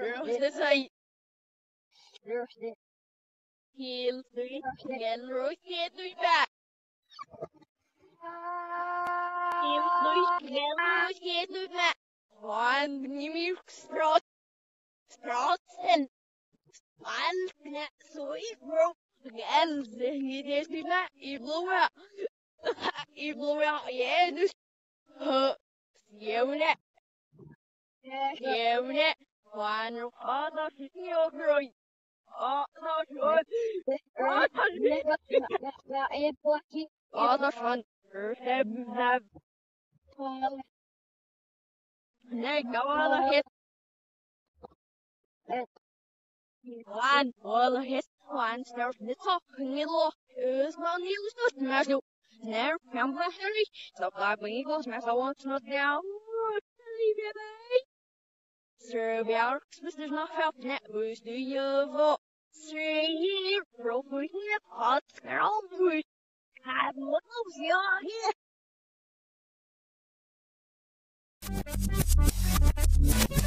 Röstet sig. Helt igen röstet ut där. Helt igen röstet ut där. Van mjukstrat. Straten. Allt så i bro. Gränsen i det sina i blåa. I blåa genus. Sjövne. Sjövne. Van och hata sitt njogroj. Hata sjön. Hata sjön. Hata sjön. Röstet Nej, wala hit. One, wala hit. One, start the talk. Nilo, is my news not smash you. Never found the Harry. So glad when he goes smash. I want to know now. Leave it, terwijl dus nog helpt net moest doe je wat. Zeer probeer je pad kralmoed. Ga los ja. Thank you.